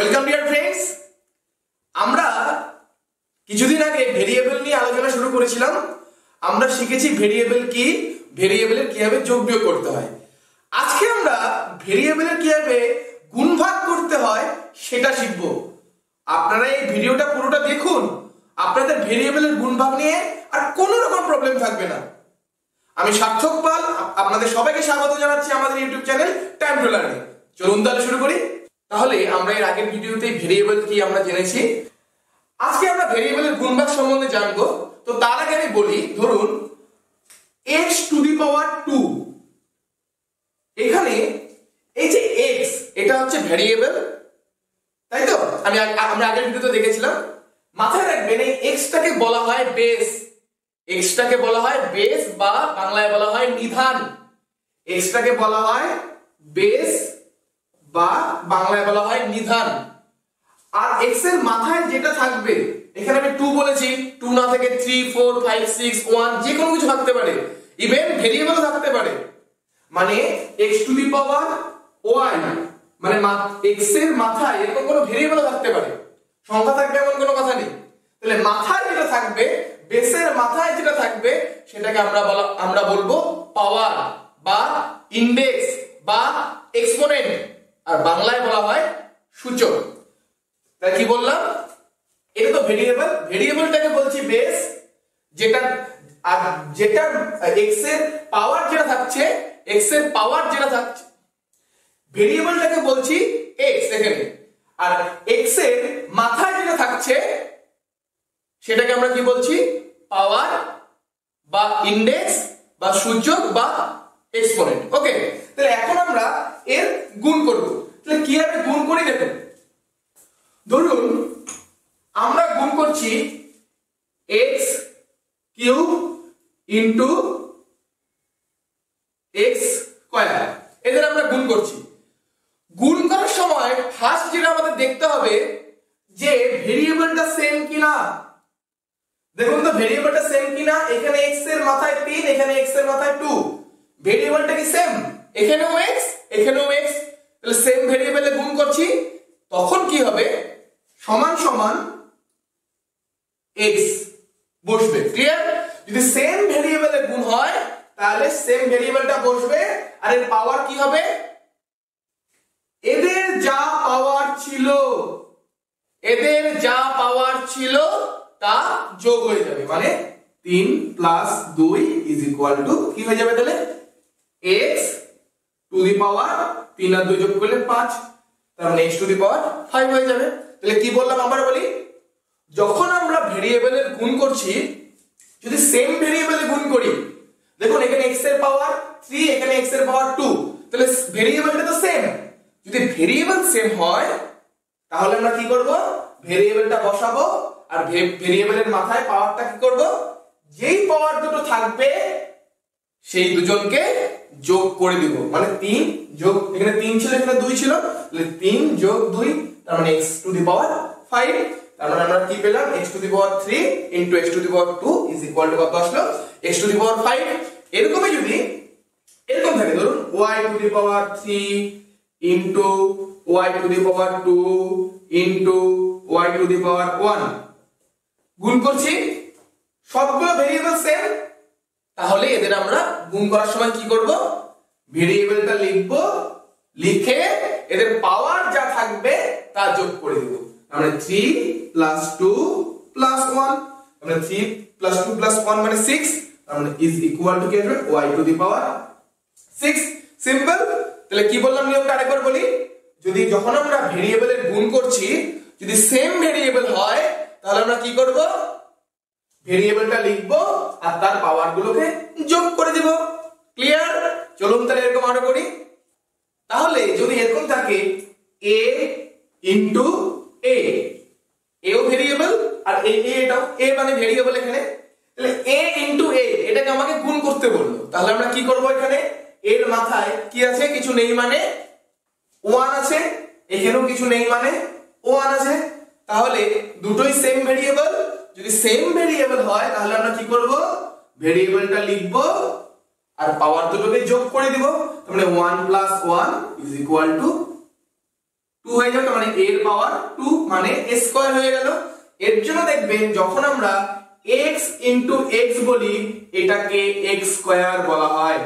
Welcome dear friends আমরা কিছুদিন আগে ভেরিয়েবল নিয়ে আলোচনা শুরু করেছিলাম। আমরা শিখেছি ভেরিয়েবল কি? ভেরিয়েবলের কীভাবে যোগ বিয়োগ করতে হয়। আজকে আমরা ভেরিয়েবলের কীভাবে গুণভাগ করতে হয় সেটা শিখব। আপনারা এই ভিডিওটা পুরোটা দেখুন। আপনাদের ভেরিয়েবলের গুণভাগ নিয়ে আর কোনো রকম প্রবলেম থাকবে না। আমি সার্থক পাল, আপনাদের সবাইকে স্বাগত জানাচ্ছি আমাদের YouTube channel Time to Learning চলুন তাহলে শুরু করি। তাহলে আমরা এর আগের ভিডিওতে ভেরিয়েবল কি আমরা জেনেছি? আজকে আমরা ভেরিয়েবলের গুণভাগ সম্বন্ধে জানব। তো তার আগে আমি বলি, ধরুন x to the power two এখানে এই যে এক্স এটা হচ্ছে ভেরিয়েবল তাই তো? আমি আমরা আগের ভিডিওতে দেখেছিলাম। মাথায় রাখবেন, এই x টাকে বলা হয় বেস x টাকে বলা হয় বেস বা বাংলায় বলা হয় নিধান। x টাকে বলা হয় বেস বা বাংলায় বলা হয় নিধান। আর x এর মাথায় যেটা থাকবে, এখানে আমি টু বলেছি টু না থেকে 3 4 5 6 1 যে কোনো কিছু থাকতে পারে। ইভেন ভেরিয়েবল থাকতে পারে। মানে x to the power y মানে x এর মাথায় এরকম কোনো ভেরিয়েবল থাকতে পারে। সংখ্যা থাকবে এমন কোনো কথা নেই। তাহলে মাথায় যেটা থাকবে বেসের মাথায় যেটা থাকবে, সেটাকে আমরা বলা, আমরা বলব পাওয়ার বা ইন্ডেক্স বা এক্সপোনেন্ট আর বাংলায় বলা হয় সূচক। তাই কি বললাম? এটা তো ভেরিয়েবল। ভেরিয়েবলটাকে বলছি বেস, যেটা, আর যেটা এক্সের পাওয়ার যেটা থাকছে এক্সের পাওয়ার যেটা থাকছে, ভেরিয়েবলটাকে বলছি এক্স এখানে আর এক্সের মাথায় যেটা থাকছে, সেটাকে আমরা কি বলছি? পাওয়ার বা ইন্ডেক্স বা সূচক বা এক্সপোনেন্ট ওকে তাহলে এখন আমরা এর গুণ করব। তাহলে কীভাবে গুণ করি দেখুন ধরুন, আমরা গুণ করছি x cube into x square. এদের আমরা গুণ করছি। গুণ করার সময় ফার্স্ট যেটা আমাদের দেখতে হবে যে ভেরিয়েবলটা সেম কিনা। দেখুন তো, ভেরিয়েবলটা সেম কিনা? এখানে x এর মাথায় 3 এখানে x এর মাথায় 2 ভেরিয়েবলটা কি সেম এখানেও x এখানেও x তাহলে সেম ভেরিয়েবলে গুণ করছি, তখন কি হবে? সমান সমান x বসবে। ক্লিয়ার যদি সেম ভেরিয়েবলে গুণ হয়, তাহলে সেম ভেরিয়েবলটা বসবে, আর এর পাওয়ার কি হবে? এদের যা পাওয়ার ছিল, এদের যা পাওয়ার ছিল, তা যোগ হয়ে যাবে। মানে তিন প্লাস দুই ইজ ইকুয়াল টু কি হয়ে যাবে তাহলে? এক্স টু দি পাওয়ার, তিন আর দুই যোগ করলে পাঁচ। তার মানে x to the power five হয়ে যাবে। তাহলে কি বললাম আবার বলি? যখন আমরা ভেরিয়েবলের গুণ করছি, যদি সেম ভেরিয়েবলে গুণ করি, দেখুন এখানে x এর পাওয়ার 3 এখানে x এর পাওয়ার 2 তাহলে ভেরিয়েবলটা তো সেম যদি ভেরিয়েবল সেম হয়, তাহলে আমরা কি করব? ভেরিয়েবলটা বসাবো, আর ভেরিয়েবলের মাথায় পাওয়ারটা কি করব? যেই পাওয়ার দুটো থাকবে, সেই দুজনকে যোগ করে দিব। মানে তিন যোগ, এখানে তিন ছিল, এখানে দুই ছিল। 3 যোগ দুই, তার মানে x to the power five তার মানে আমরা কি পেলাম? x to the power 3 into x to the power 2 is equal to কত আসলো? x টু দি পাওয়ার 5 এরকমই যদি, এরকম থাকে, ধরুন y to the power 3 into y to the power 2 into y to the power 1 গুণ করছি। সবগুলো ভেরিয়েবল সেম তাহলে এদের আমরা গুণ করার সময় কি করব? ভেরিয়েবলটা লিখব, লিখে এদের পাওয়ার যা থাকবে তা যোগ করে দেব। আমরা 3 প্লাস 2 প্লাস 1 আমরা 3 প্লাস 2 প্লাস 1 মানে 6 আমরা ইজ ইকুয়াল টু কি আসবে? y to the power 6 simple তাহলে কি বললাম নিয়মটা আরেকবার বলি? যদি যখন আমরা ভেরিয়েবলের গুণ করছি, যদি সেম ভেরিয়েবল হয়, তাহলে আমরা কি করব? ভেরিয়েবলটা লিখব আর তার পাওয়ার গুলোকে যোগ করে দিব। ক্লিয়ার চলুন তাহলে এরকম আরও করি। তাহলে যদি এরকম থাকে, a ইনটু এ এও ভেরিয়েবল আর এ এটাও এ মানে ভেরিয়েবল এখানে। তাহলে a ইনটু এ এটাকে আমাকে গুণ করতে বলল। তাহলে আমরা কি করব এখানে? এর মাথায় কি আছে? কিছু নেই মানে ওয়ান আছে। এখানেও কিছু নেই মানে ওয়ান আছে। তাহলে দুটোই সেম ভেরিয়েবল যদি সেম ভেরিয়েবল হয়, তাহলে আমরা কি করব? ভেরিয়েবলটা লিখব আর পাওয়ার দুটোকে যোগ করে দিব। মানে 1 plus 1 is equal to two হয়ে যাবে মানে এর পাওয়ার টু মানে এ স্কোয়ার হয়ে গেল। এর জন্য দেখবেন যখন আমরা ইন্টু এক্স বলি, এটাকে এক্স স্কোয়ার বলা হয়।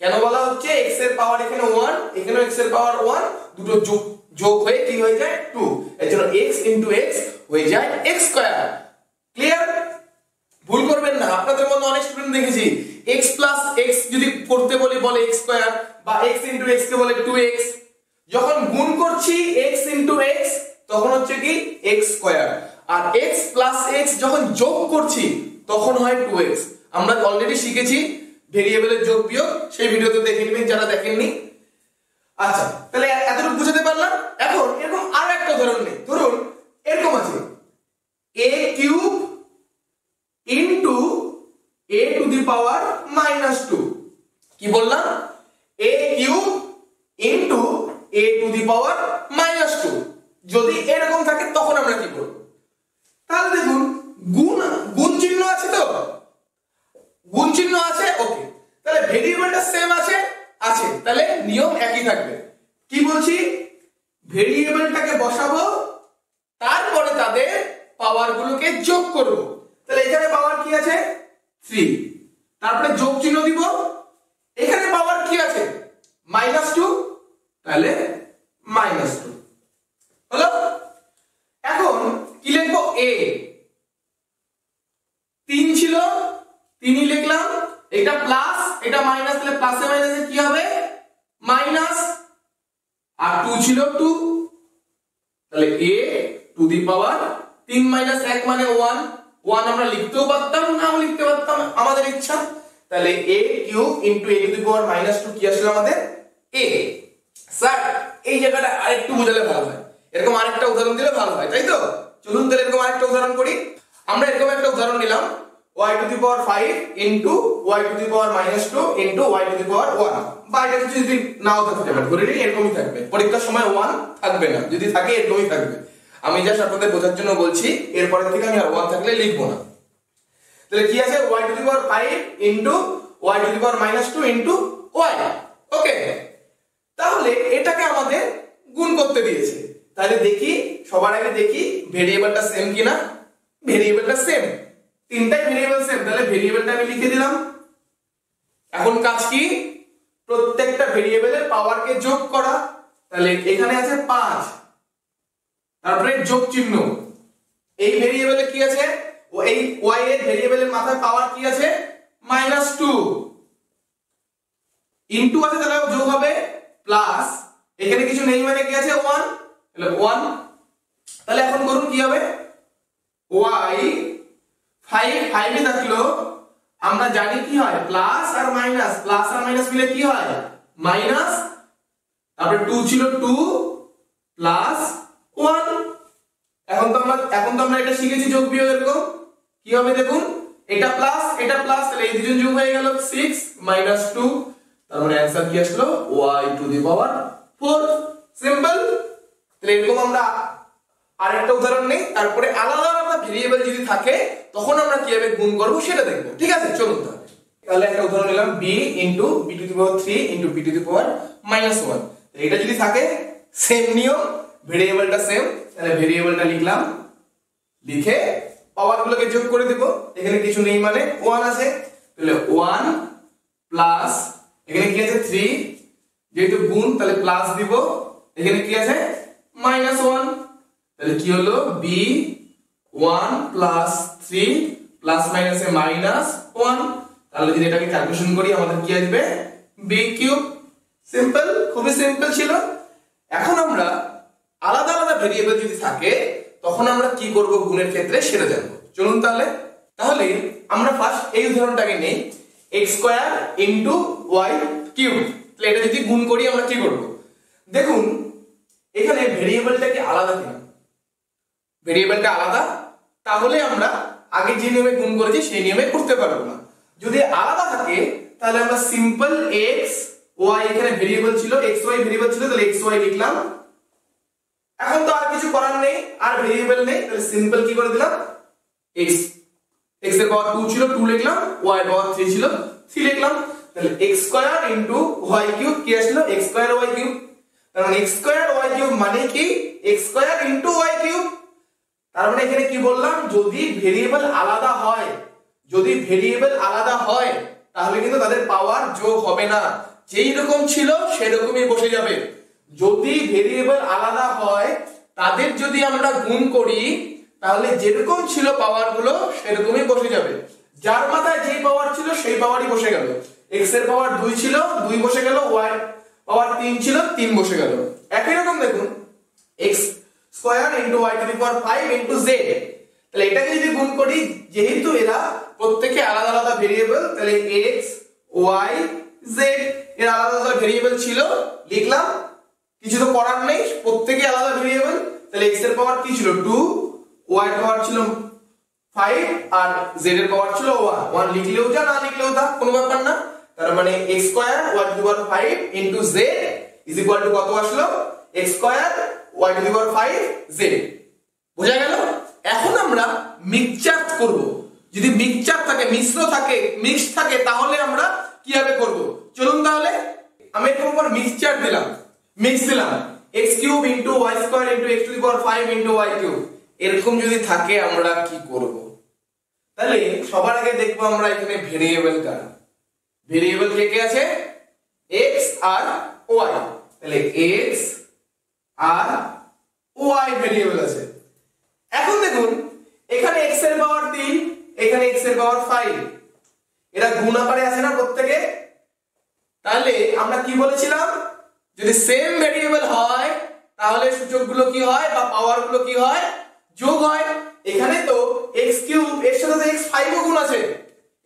কেন বলা হচ্ছে? এক্সের পাওয়ার এখানে ওয়ান এখানে এক্সের পাওয়ার ওয়ান দুটো যোগ যোগ হয়ে কি হয়ে যায়? টু এর জন্য ইন্টু এক্স হয়ে যায় এক্স স্কোয়ার ক্লিয়ার ভুল করবেন না। আপনাদের মধ্যে অনেক স্টুডেন্ট দেখেছি। X প্লাস x যদি করতে বলি, বলে x স্কয়ার বা x ইনটু x কে বলে 2x যখন গুণ করছি x ইনটু x, তখন হচ্ছে কি x স্কয়ার আর x প্লাস x যখন যোগ করছি, তখন হয় 2x আমরা অলরেডি শিখেছি ভেরিয়েবলের যোগ বিয়োগ। সেই ভিডিওতে দেখে নেবেন, যারা দেখেননি। আচ্ছা তাহলে এতটুকু বুঝাতে পারলাম। এখন এরকম আর একটা উদাহরণ নেই। ধরুন, এরকম আছে। A cube into A to the power minus two কি বললাম? A cube into A to the power minus two যদি এরকম থাকে তখন আমরা কি করব তাহলে দেখুন গুণ গুণ চিহ্ন আছে তো গুণ চিহ্ন আছে ওকে তাহলে ভেরিয়েবলটা সেম আছে আছে তাহলে নিয়ম একই থাকবে কি বলছি ভেরিয়েবলটাকে বসাবো তারপরে তাদের পাওয়ার গুলোকে যোগ করব তাহলে এখানে পাওয়ার কি আছে 3 তারপরে যোগ চিহ্ন দিব এখানে পাওয়ার কি আছে মাইনাস টু তাহলে মাইনাস টু হলো? এখন কি লিখব? এ তিন ছিল, তিনই লিখলাম, এটা প্লাস এটা মাইনাস তাহলে প্লাসে মাইনাসে কি হবে? মাইনাস আর টু ছিল টু তাহলে এ টু দি পাওয়ার তিন মাইনাস এক মানে ওয়ান ওয়ান আমরা লিখতেও পারতাম, নাও লিখতে পারতাম, আমাদের ইচ্ছা। তাহলে A cube into A to the power minus two কি আসলে আমাদের? এ স্যার, এই জায়গাটা আরেকটু বোঝালে ভালো হয়। এরকম আরেকটা উদাহরণ দিলে ভালো হয়, তাই তো? চলুন তাহলে এরকম আরেকটা উদাহরণ করি। আমরা এরকম একটা উদাহরণ নিলাম, y to the power 5 into y to the power minus 2 into y to the power 1 বা এটা কিছু যদি নাও থাকতে পারে ধরে নিই, এরকমই থাকবে। পরীক্ষার সময় 1 থাকবে না, যদি থাকে এরকমই থাকবে। আমি জাস্ট আপনাদের বোঝার জন্য বলছি এরপরে থেকে আমি আর 1 থাকলে লিখব না। তাহলে কি আছে? y to the power 5 into y to the power minus 2 into y okay তাহলে এটাকে আমাদের গুণ করতে দিয়েছে। তাহলে দেখি, সবার আগে দেখি ভেরিয়েবলটা সেম কিনা? ভেরিয়েবলটা সেম তিনটাই ভেরিয়েবল সেম তাহলে ভেরিয়েবলটা আমি লিখে দিলাম। এখন কাজ কি? প্রত্যেকটা ভেরিয়েবলের পাওয়ারকে যোগ করা। তাহলে এখানে আছে 5 তারপরে যোগ চিহ্ন। এই ভেরিয়েবলে কি আছে? ও এই y এর ভেরিয়েবলের মাথায় পাওয়ার কি আছে? -2 ইনটু আছে, তাহলে যোগ হবে প্লাস এখানে কিছু নেই মানে কি আছে? 1 তাহলে 1 তাহলে এখন করুন কি হবে? 5 5 এ থাকল, আমরা জানি কি হয়? প্লাস আর মাইনাস প্লাস আর মাইনাস মিলে কি হয়? মাইনাস তারপরে 2 ছিল 2 প্লাস 1 এখন তো আমরা এখন তো আমরা এটা শিখেছি যোগ বিয়োগ এরকম কি হবে দেখুন? এটা প্লাস এটা প্লাস তাহলে এই দুজন যোগ হয়ে গেল 6 মাইনাস 2 তার মানে অ্যানসার কি আসলো? Y to the power 4 simple তাহলে এরকম আমরা আরেকটা উদাহরণ নেই, তারপরে আলাদা আলাদা ভেরিয়েবল যদি থাকে, তখন আমরা কীভাবে গুণ করব সেটা দেখব। ঠিক আছে? চলুন তাহলে। তাহলে একটা উদাহরণ নিলাম, b into b to the power 3 into b to the power minus 1 এটা যদি থাকে সেম নিয়ম ভেরিয়েবলটা সেম তাহলে ভেরিয়েবলটা লিখলাম, লিখে পাওয়ার গুলোকে যোগ করে দেব। এখানে কিছু নেই মানে 1 আছে। তাহলে 1 প্লাস এখানে কি আছে? 3 যেহেতু গুণ, তাহলে প্লাস দিব। এখানে কি আছে? মাইনাস 1 তাহলে কি হলো? b 1 প্লাস 3 প্লাস মাইনাসে মাইনাস 1 তাহলে যদি এটাকে ক্যালকুলেশন করি, আমাদের কি আসবে? b কিউব সিম্পল খুবই সিম্পল ছিল। এখন আমরা আলাদা আলাদা ভেরিয়েবল যদি থাকে, তখন আমরা কি করব গুণের ক্ষেত্রে? সেটা জানব। চলুন তাহলে। তাহলে আমরা ফার্স্ট এই উদাহরণটাকে নেই। x square into y cube তাহলে এটা যদি গুণ করি, আমরা কি করব? দেখুন, এখানে ভেরিয়েবলটাকে আলাদা কিনা। ভেরিয়েবলটা আলাদা, তাহলে আমরা আগে যে নিয়মে গুণ করেছি, সেই নিয়মে করতে পারব না। যদি আলাদা থাকে, তাহলে আমরা সিম্পল x, y এখানে ভেরিয়েবল ছিল, x, y ভেরিয়েবল ছিল, তাহলে x, y লিখলাম। এখন তো আর কিছু করার নেই, আর ভেরিয়েবল নেই, তাহলে সিম্পল কি করে দিলাম? x x এর পাওয়ার 2 ছিল 2 লিখলাম এর পাওয়ার 3 ছিল 3 লিখলাম। তাহলে ইনটু y কিউব কি আসলো? x স্কয়ার y কারণ কিউব মানে কি? ইন্টু তার মানে এখানে কি বললাম? যদি আলাদা হয়, যদি আলাদা হয়, তাহলে কিন্তু তাদের পাওয়ার যোগ হবে না। যেই রকম ছিল, সেরকমই বসে যাবে। যদি ভেরিয়েবল আলাদা হয়, তাদের যদি আমরা গুণ করি, তাহলে যেরকম ছিল পাওয়ারগুলো, সেরকমই বসে যাবে। যার মাথায় যেই পাওয়ার ছিল, সেই পাওয়ারই বসে গেল। এক্সের পাওয়ার দুই ছিল, দুই বসে গেল ওয়াই পাওয়ার তিন ছিল, তিন বসে গেল। একই রকম দেখুন x square into y to the power five into z তাহলে এটাকে যদি গুণ করি, যেহেতু এরা প্রত্যেকে আলাদা আলাদা ভেরিয়েবল তাহলে এক্স ওয়াই জেড এর আলাদা আলাদা ভেরিয়েবল ছিল। লিখলাম, কিছু তো করার নেই, প্রত্যেকে আলাদা ভেরিয়েবল তাহলে এক্সের পাওয়ার কি ছিল? টু ওয়াই এর পাওয়ার ছিল ফাইভ আর জেড এর পাওয়ার ছিল ওয়ান ওয়ান লিখলেও যা, না লিখলেও তা, কোনো ব্যাপার না। তার মানে x square y to the power five into z is equal to কত আসলো? X square y to the power five z বোঝা গেল? এখন আমরা মিক্সচার করব। যদি মিক্সচার থাকে, মিশ্র থাকে মিক্স থাকে, তাহলে আমরা কীভাবে করব? চলুন তাহলে। আমি এর উপর মিক্সচার দিলাম। মিক্স দিলাম। x cube into y square into x to the power 5 into y cube এরকম যদি থাকে, আমরা কি করব? তাহলে সবার আগে দেখব আমরা এখানে ভেরিয়েবল কারা ভেরিয়েবল কে কে আছে? এক্স আর ওয়াই তাহলে এক্স আর ওয়াই ভেরিয়েবল আছে। এখন দেখুন, এখানে x এর পাওয়ার 3 এখানে x এর পাওয়ার 5 এরা গুণ আকারে আছে না প্রত্যেকে? তাহলে আমরা কি বলেছিলাম? যদি সেম ভেরিয়েবল হয়, তাহলে সূচকগুলো কি হয় বা পাওয়ারগুলো কি হয়? যোগ হয়। এখানে তো x কিউব এর সাথে তো x5 ও গুণ আছে।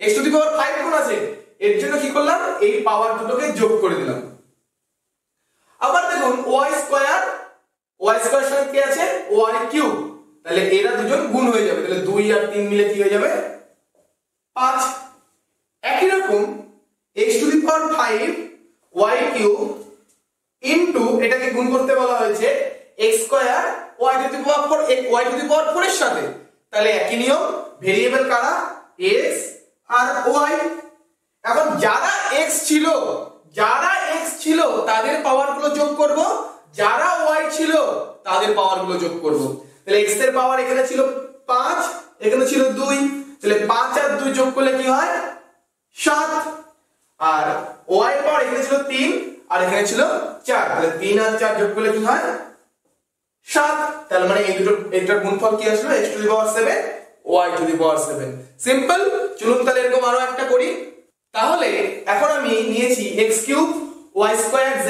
X টু দি পাওয়ার 5 গুণ আছে। এর জন্য কি করলাম? এই পাওয়ার দুটোকে যোগ করে দিলাম। আবার দেখুন ওয়াই স্কোয়ার ওয়াই স্কোয়ার সঙ্গে কি আছে? ওয়াই কিউব তাহলে এরা দুজন গুণ হয়ে যাবে। তাহলে দুই আর তিন মিলে কি হয়ে যাবে? পাঁচ। একই রকম x to the power 5 y cube into এটাকে গুণ করতে বলা হয়েছে x square y to the power 4 y to the power 4 এর সাথে। তাহলে একই নিয়ম। ভেরিয়েবল কারা? x, আর y এখন যারা x ছিল, যারা x ছিল, তাদের পাওয়ারগুলো যোগ করব। যারা y ছিল, তাদের পাওয়ারগুলো যোগ করব। তাহলে x এর পাওয়ার এখানে ছিল 5 এখানে ছিল 2 তাহলে 5 আর 2 যোগ করলে কি হয়? 7 আর এর পাওয়ার এখানে ছিল 3 আর এখানে ছিল 4 তাহলে 3 আর 4 যোগ করলে কি হয়? 7 তাহলে মানে এই দুটো এটার গুণফল কি আসলো? X to the power 7 y to the power 7 simple চলুন তাহলে এরকম আরও একটা করি। তাহলে এখন আমি নিয়েছি x cube y square z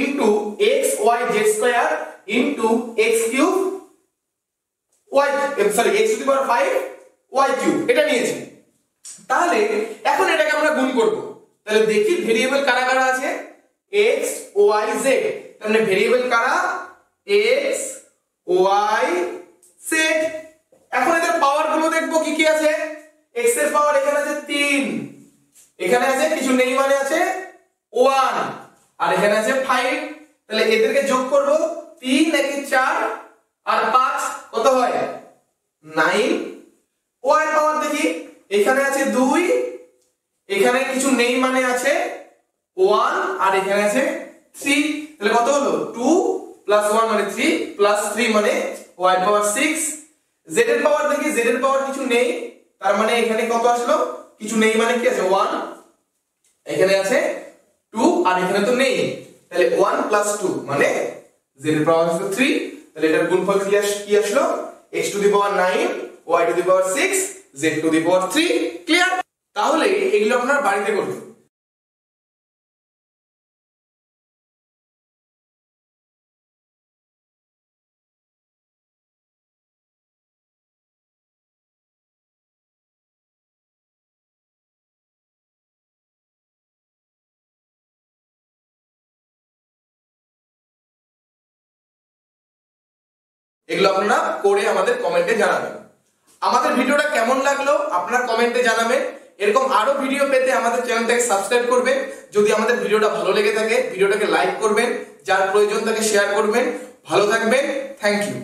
into x, y, z square into x cube y sorry x to the power 5 y cube. এটা নিয়েছি। তাহলে এখন এটাকে আমরা গুণ করব। তাহলে দেখি ভেরিয়েবল কারা কারা আছে? x, y, z তার মানে ভেরিয়েবল কারা? x, y, z এখন এদের পাওয়ারগুলো দেখব কি কি আছে? x এর পাওয়ার এখানে আছে 3 এখানে আছে কিছু নেই মানে আছে, ওয়ান। আর এখানে আছে ফাইভ তাহলে এদেরকে যোগ করব তিন নাকি চার, আর পাঁচ, কত হয়? 9 ও এর পাওয়ার দেখি, এখানে আছে দুই, এখানে কিছু নেই মানে আছে, ওয়ান, আর এখানে আছে থ্রি তাহলে কত হলো? টু প্লাস ওয়ান মানে থ্রি প্লাস থ্রি মানে এর পাওয়ার সিক্স জেড এর পাওয়ার দেখি জেড এর পাওয়ার কিছু নেই। তার মানে এখানে কত আসলো? কিছু নেই মানে কি আছে? ওয়ান এখানে আছে টু আর এখানে তো নেই। তাহলে ওয়ান প্লাস টু মানে এর পাওয়ার আসলো থ্রি তাহলে এটার গুণফল কি কি আসলো? X to the power nine y to the power six z to the power three clear তাহলে এগুলো আপনার বাড়িতে করবেন এগুলো আপনারা করে আমাদের কমেন্টে জানাবেন। আমাদের ভিডিওটা কেমন লাগল আপনারা কমেন্টে জানাবেন। এরকম আরও ভিডিও পেতে আমাদের চ্যানেলটাকে সাবস্ক্রাইব করবেন। যদি আমাদের ভিডিওটা ভালো লেগে থাকে, ভিডিওটাকে লাইক করবেন। যার প্রয়োজন তাকে শেয়ার করবেন। ভালো থাকবেন। Thank you.